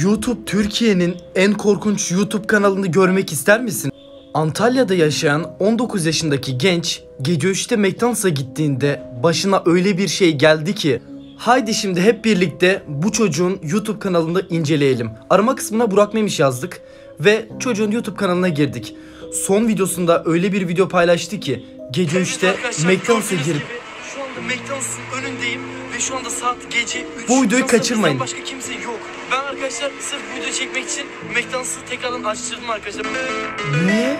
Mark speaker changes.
Speaker 1: YouTube Türkiye'nin en korkunç YouTube kanalını görmek ister misin? Antalya'da yaşayan 19 yaşındaki genç gece 3'te McDonald's'a gittiğinde başına öyle bir şey geldi ki Haydi şimdi hep birlikte bu çocuğun YouTube kanalını inceleyelim. Arama kısmına Burak Memiş yazdık ve çocuğun YouTube kanalına girdik. Son videosunda öyle bir video paylaştı ki gece 3'te
Speaker 2: Arkadaşlar,
Speaker 1: McDonald's'a girip
Speaker 2: Şu anda McDonald's'ın önündeyim ve şu anda saat gece 3.
Speaker 1: Bu videoyu kaçırmayın.
Speaker 2: Başka kimse yok. Arkadaşlar sırf bu videoyu çekmek için McDonald's'ı tekrardan açtırdım arkadaşlar.
Speaker 1: Ne?